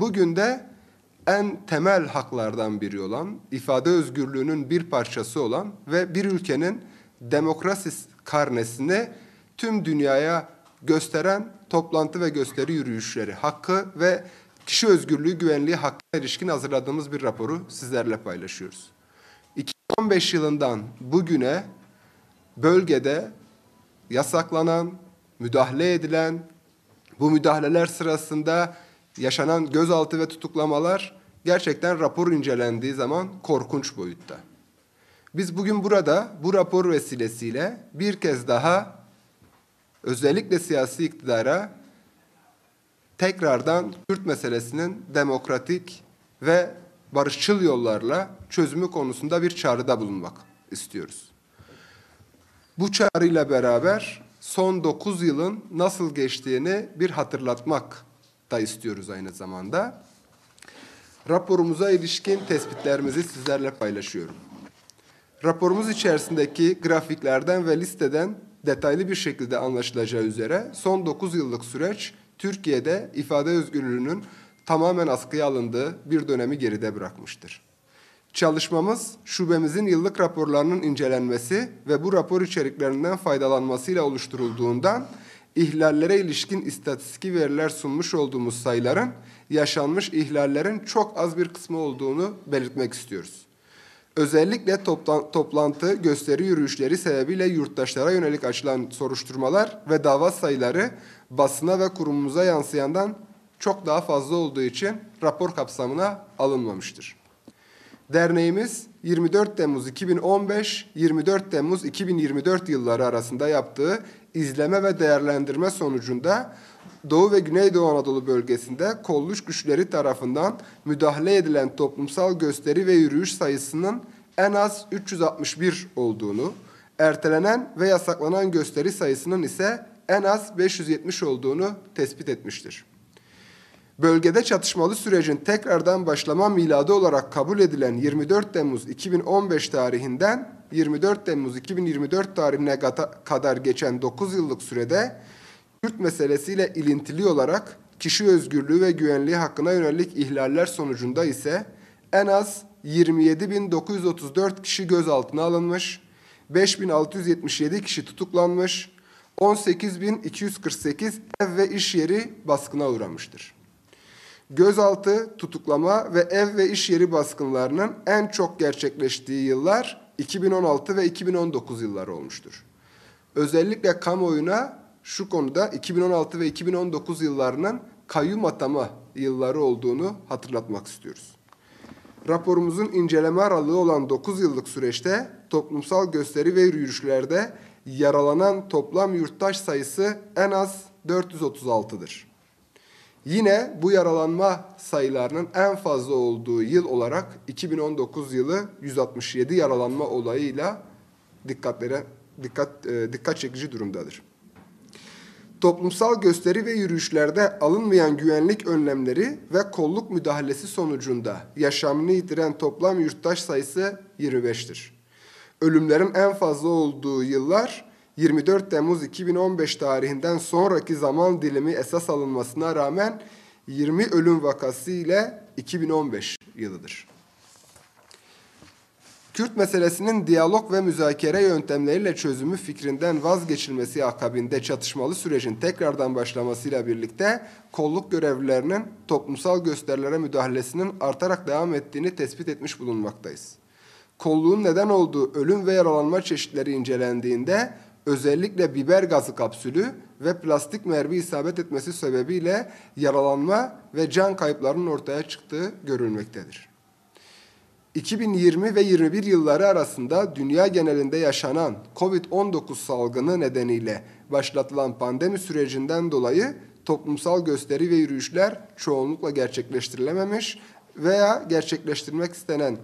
Bugün de en temel haklardan biri olan, ifade özgürlüğünün bir parçası olan ve bir ülkenin demokrasi karnesini tüm dünyaya gösteren toplantı ve gösteri yürüyüşleri hakkı ve kişi özgürlüğü güvenliği hakkına ilişkin hazırladığımız bir raporu sizlerle paylaşıyoruz. 2015 yılından bugüne bölgede yasaklanan, müdahale edilen, bu müdahaleler sırasında yaşanan gözaltı ve tutuklamalar gerçekten rapor incelendiği zaman korkunç boyutta. Biz bugün burada bu rapor vesilesiyle bir kez daha özellikle siyasi iktidara tekrardan Kürt meselesinin demokratik ve barışçıl yollarla çözümü konusunda bir çağrıda bulunmak istiyoruz. Bu çağrıyla beraber son 9 yılın nasıl geçtiğini bir hatırlatmak da istiyoruz aynı zamanda. Raporumuza ilişkin tespitlerimizi sizlerle paylaşıyorum. Raporumuz içerisindeki grafiklerden ve listeden detaylı bir şekilde anlaşılacağı üzere son 9 yıllık süreç Türkiye'de ifade özgürlüğünün tamamen askıya alındığı bir dönemi geride bırakmıştır. Çalışmamız şubemizin yıllık raporlarının incelenmesi ve bu rapor içeriklerinden faydalanmasıyla oluşturulduğundan ihlallere ilişkin istatistiki veriler sunmuş olduğumuz sayıların yaşanmış ihlallerin çok az bir kısmı olduğunu belirtmek istiyoruz. Özellikle toplantı, gösteri yürüyüşleri sebebiyle yurttaşlara yönelik açılan soruşturmalar ve dava sayıları basına ve kurumumuza yansıyandan çok daha fazla olduğu için rapor kapsamına alınmamıştır. Derneğimiz 24 Temmuz 2015 24 Temmuz 2024 yılları arasında yaptığı izleme ve değerlendirme sonucunda Doğu ve Güneydoğu Anadolu bölgesinde kolluş güçleri tarafından müdahale edilen toplumsal gösteri ve yürüyüş sayısının en az 361 olduğunu, ertelenen ve yasaklanan gösteri sayısının ise en az 570 olduğunu tespit etmiştir. Bölgede çatışmalı sürecin tekrardan başlama miladı olarak kabul edilen 24 Temmuz 2015 tarihinden 24 Temmuz 2024 tarihine kadar geçen 9 yıllık sürede Kürt meselesiyle ilintili olarak kişi özgürlüğü ve güvenliği hakkına yönelik ihlaller sonucunda ise en az 27.934 kişi gözaltına alınmış, 5.677 kişi tutuklanmış, 18.248 ev ve iş yeri baskına uğramıştır. Gözaltı, tutuklama ve ev ve iş yeri baskınlarının en çok gerçekleştiği yıllar 2016 ve 2019 yılları olmuştur. Özellikle kamuoyuna şu konuda 2016 ve 2019 yıllarının kayyum atama yılları olduğunu hatırlatmak istiyoruz. Raporumuzun inceleme aralığı olan 9 yıllık süreçte toplumsal gösteri ve yürüyüşlerde yaralanan toplam yurttaş sayısı en az 436'dır. Yine bu yaralanma sayılarının en fazla olduğu yıl olarak 2019 yılı 167 yaralanma olayıyla dikkatlere dikkat e, dikkat çekici durumdadır. Toplumsal gösteri ve yürüyüşlerde alınmayan güvenlik önlemleri ve kolluk müdahalesi sonucunda yaşamını yitiren toplam yurttaş sayısı 25'tir. Ölümlerin en fazla olduğu yıllar 24 Temmuz 2015 tarihinden sonraki zaman dilimi esas alınmasına rağmen 20 ölüm vakası ile 2015 yılıdır. Kürt meselesinin diyalog ve müzakere yöntemleriyle çözümü fikrinden vazgeçilmesi akabinde çatışmalı sürecin tekrardan başlamasıyla birlikte kolluk görevlilerinin toplumsal gösterilere müdahalesinin artarak devam ettiğini tespit etmiş bulunmaktayız. Kolluğun neden olduğu ölüm ve yaralanma çeşitleri incelendiğinde özellikle biber gazı kapsülü ve plastik mermi isabet etmesi sebebiyle yaralanma ve can kayıplarının ortaya çıktığı görülmektedir. 2020 ve 21 yılları arasında dünya genelinde yaşanan COVID-19 salgını nedeniyle başlatılan pandemi sürecinden dolayı toplumsal gösteri ve yürüyüşler çoğunlukla gerçekleştirilememiş veya gerçekleştirmek istenen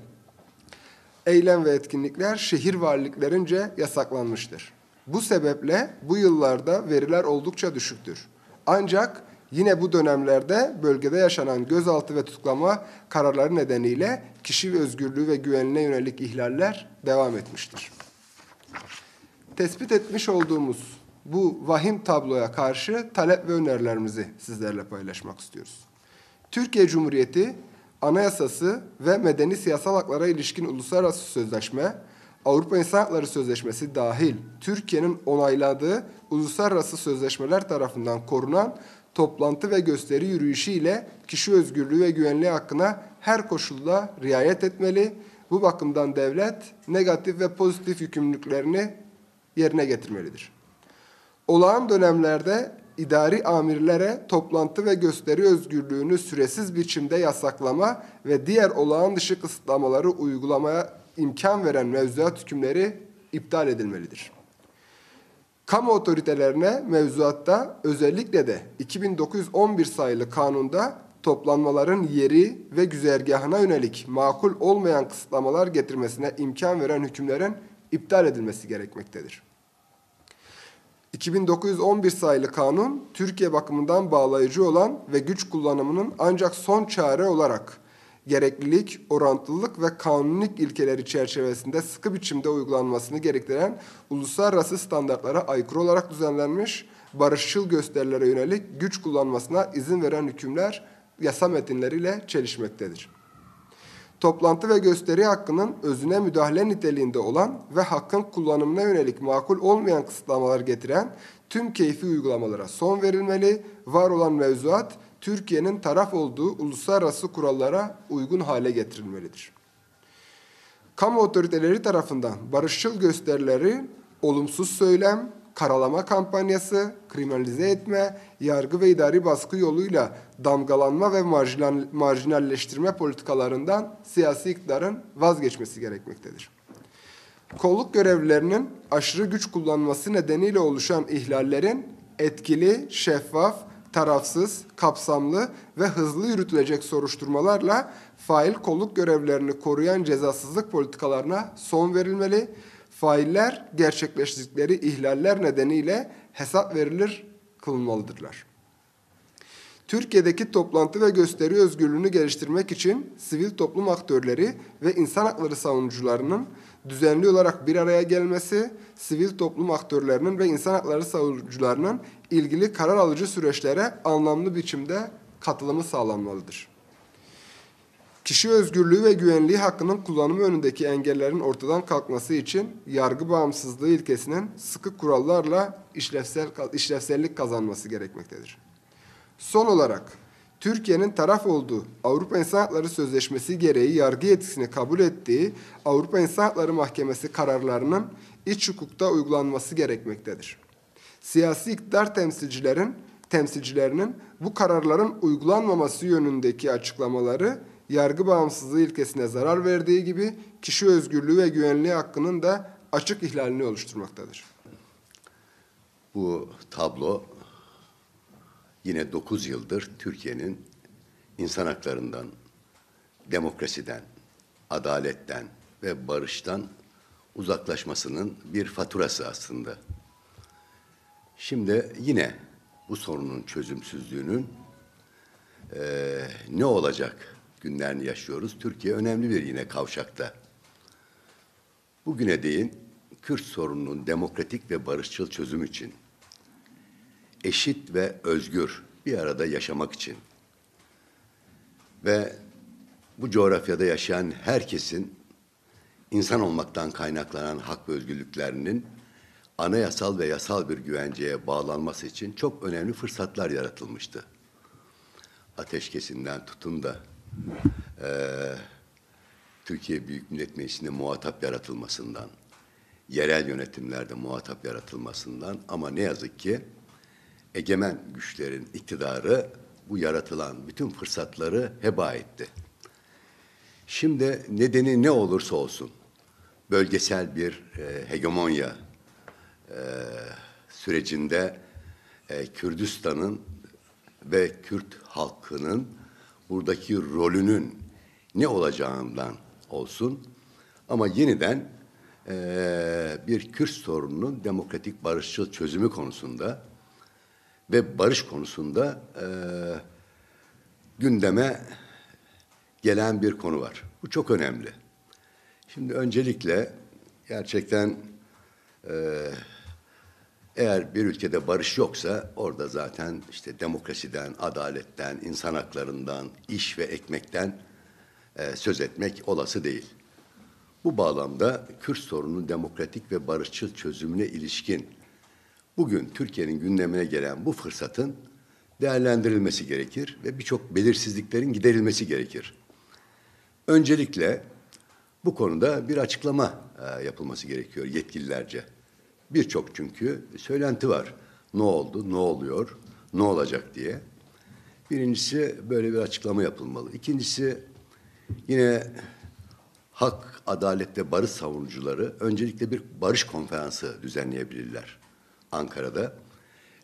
eylem ve etkinlikler şehir valiliklerince yasaklanmıştır. Bu sebeple bu yıllarda veriler oldukça düşüktür. Ancak yine bu dönemlerde bölgede yaşanan gözaltı ve tutuklama kararları nedeniyle kişi özgürlüğü ve güvenliğine yönelik ihlaller devam etmiştir. Tespit etmiş olduğumuz bu vahim tabloya karşı talep ve önerilerimizi sizlerle paylaşmak istiyoruz. Türkiye Cumhuriyeti Anayasası ve medeni siyasal haklara ilişkin uluslararası sözleşme, Avrupa İnsan Hakları Sözleşmesi dahil Türkiye'nin onayladığı uluslararası sözleşmeler tarafından korunan toplantı ve gösteri yürüyüşü ile kişi özgürlüğü ve güvenliği hakkına her koşulda riayet etmeli. Bu bakımdan devlet negatif ve pozitif yükümlülüklerini yerine getirmelidir. Olağan dönemlerde idari amirlere toplantı ve gösteri özgürlüğünü süresiz biçimde yasaklama ve diğer olağan dışı kısıtlamaları uygulamaya imkan veren mevzuat hükümleri iptal edilmelidir. Kamu otoritelerine mevzuatta özellikle de 2911 sayılı kanunda toplanmaların yeri ve güzergahına yönelik makul olmayan kısıtlamalar getirmesine imkan veren hükümlerin iptal edilmesi gerekmektedir. 2911 sayılı kanun, Türkiye bakımından bağlayıcı olan ve güç kullanımının ancak son çare olarak gereklilik, orantılılık ve kanunlik ilkeleri çerçevesinde sıkı biçimde uygulanmasını gerektiren uluslararası standartlara aykırı olarak düzenlenmiş, barışçıl gösterilere yönelik güç kullanmasına izin veren hükümler yasa metinleriyle çelişmektedir. Toplantı ve gösteri hakkının özüne müdahale niteliğinde olan ve hakkın kullanımına yönelik makul olmayan kısıtlamalar getiren tüm keyfi uygulamalara son verilmeli, var olan mevzuat Türkiye'nin taraf olduğu uluslararası kurallara uygun hale getirilmelidir. Kamu otoriteleri tarafından barışçıl gösterileri olumsuz söylem, karalama kampanyası, kriminalize etme, yargı ve idari baskı yoluyla damgalanma ve marjinal, marjinalleştirme politikalarından siyasi iktidarın vazgeçmesi gerekmektedir. Kolluk görevlilerinin aşırı güç kullanması nedeniyle oluşan ihlallerin etkili, şeffaf, tarafsız, kapsamlı ve hızlı yürütülecek soruşturmalarla fail kolluk görevlerini koruyan cezasızlık politikalarına son verilmeli. Failler gerçekleştirdikleri ihlaller nedeniyle hesap verilir kılınmalıdırlar. Türkiye'deki toplantı ve gösteri özgürlüğünü geliştirmek için sivil toplum aktörleri ve insan hakları savunucularının düzenli olarak bir araya gelmesi, sivil toplum aktörlerinin ve insan hakları savunucularının ilgili karar alıcı süreçlere anlamlı biçimde katılımı sağlanmalıdır. Kişi özgürlüğü ve güvenliği hakkının kullanımı önündeki engellerin ortadan kalkması için yargı bağımsızlığı ilkesinin sıkı kurallarla işlevsel, işlevsellik kazanması gerekmektedir. Son olarak Türkiye'nin taraf olduğu Avrupa İnsan Hakları Sözleşmesi gereği yargı yetkisini kabul ettiği Avrupa İnsan Hakları Mahkemesi kararlarının iç hukukta uygulanması gerekmektedir. Siyasi iktidar temsilcilerin temsilcilerinin bu kararların uygulanmaması yönündeki açıklamaları yargı bağımsızlığı ilkesine zarar verdiği gibi kişi özgürlüğü ve güvenliği hakkının da açık ihlalini oluşturmaktadır. Bu tablo yine 9 yıldır Türkiye'nin insan haklarından, demokrasiden, adaletten ve barıştan uzaklaşmasının bir faturası aslında. Şimdi yine bu sorunun çözümsüzlüğünün e, ne olacak günlerini yaşıyoruz. Türkiye önemli bir yine kavşakta. Bugüne değin Kürt sorununun demokratik ve barışçıl çözüm için eşit ve özgür bir arada yaşamak için ve bu coğrafyada yaşayan herkesin insan olmaktan kaynaklanan hak ve özgürlüklerinin anayasal ve yasal bir güvenceye bağlanması için çok önemli fırsatlar yaratılmıştı. Ateşkesinden tutun da e, Türkiye Büyük Millet Meclisi'nde muhatap yaratılmasından, yerel yönetimlerde muhatap yaratılmasından ama ne yazık ki egemen güçlerin iktidarı bu yaratılan bütün fırsatları heba etti. Şimdi nedeni ne olursa olsun bölgesel bir e, hegemonya e, sürecinde e, Kürdistan'ın ve Kürt halkının buradaki rolünün ne olacağından olsun ama yeniden e, bir Kürt sorununun demokratik barışçıl çözümü konusunda ve barış konusunda e, gündeme gelen bir konu var. Bu çok önemli. Şimdi öncelikle gerçekten e, Eğer bir ülkede barış yoksa orada zaten işte demokrasiden, adaletten, insan haklarından, iş ve ekmekten e, söz etmek olası değil. Bu bağlamda Kürt sorununun demokratik ve barışçıl çözümüne ilişkin bugün Türkiye'nin gündemine gelen bu fırsatın değerlendirilmesi gerekir ve birçok belirsizliklerin giderilmesi gerekir. Öncelikle bu konuda bir açıklama e, yapılması gerekiyor yetkililerce. Birçok çünkü söylenti var. Ne oldu, ne oluyor, ne olacak diye. Birincisi böyle bir açıklama yapılmalı. İkincisi yine hak, adalet ve barış savunucuları öncelikle bir barış konferansı düzenleyebilirler Ankara'da.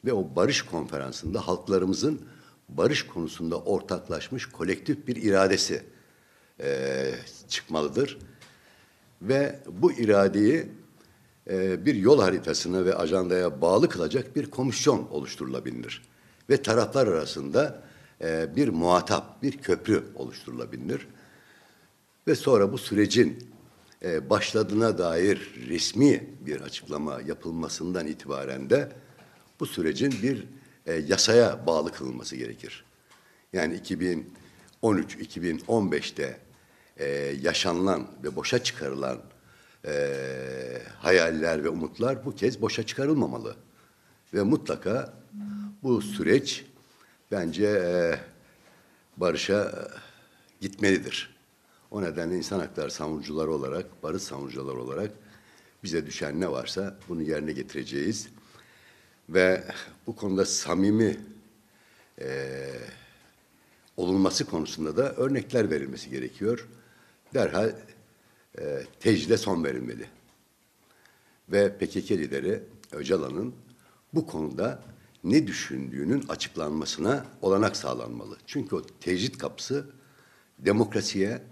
Ve o barış konferansında halklarımızın barış konusunda ortaklaşmış kolektif bir iradesi e, çıkmalıdır. Ve bu iradeyi e, bir yol haritasına ve ajandaya bağlı kılacak bir komisyon oluşturulabilir. Ve taraflar arasında e, bir muhatap, bir köprü oluşturulabilir. Ve sonra bu sürecin e, başladığına dair resmi bir açıklama yapılmasından itibaren de bu sürecin bir e, yasaya bağlı kılınması gerekir. Yani 2013-2015'te e, yaşanılan ve boşa çıkarılan e, hayaller ve umutlar bu kez boşa çıkarılmamalı. Ve mutlaka bu süreç bence e, barışa e, gitmelidir. O nedenle insan hakları savunucuları olarak, barış savunucuları olarak bize düşen ne varsa bunu yerine getireceğiz. Ve bu konuda samimi e, olunması konusunda da örnekler verilmesi gerekiyor. Derhal e, tecride son verilmeli. Ve PKK lideri Öcalan'ın bu konuda ne düşündüğünün açıklanmasına olanak sağlanmalı. Çünkü o tecrit kapısı demokrasiye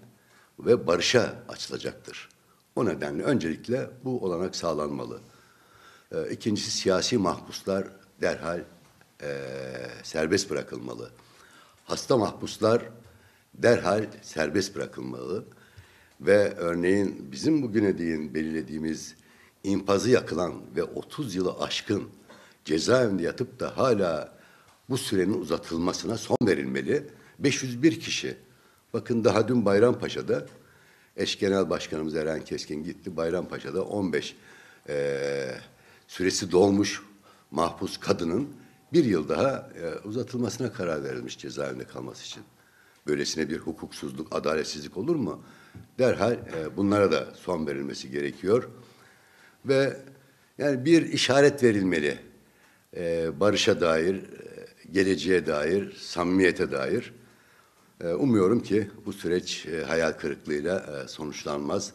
ve barışa açılacaktır. O nedenle öncelikle bu olanak sağlanmalı. E, ikincisi siyasi mahpuslar derhal e, serbest bırakılmalı. Hasta mahpuslar derhal serbest bırakılmalı. Ve örneğin bizim bugüne değin belirlediğimiz infazı yakılan ve 30 yılı aşkın cezaevinde yatıp da hala bu sürenin uzatılmasına son verilmeli. 501 kişi. Bakın daha dün Bayrampaşa'da eş genel başkanımız Eren Keskin gitti. Bayrampaşa'da 15 e, süresi dolmuş mahpus kadının bir yıl daha e, uzatılmasına karar verilmiş cezaevinde kalması için. Böylesine bir hukuksuzluk, adaletsizlik olur mu? Derhal e, bunlara da son verilmesi gerekiyor. Ve yani bir işaret verilmeli. E, barışa dair, e, geleceğe dair, samimiyete dair. E, umuyorum ki bu süreç e, hayal kırıklığıyla e, sonuçlanmaz.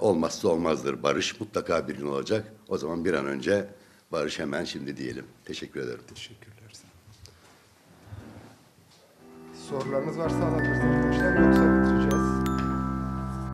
Olmazsa olmazdır barış. Mutlaka bir gün olacak. O zaman bir an önce barış hemen şimdi diyelim. Teşekkür ederim. Teşekkürler. Sorularınız varsa alabilirsiniz. Yoksa.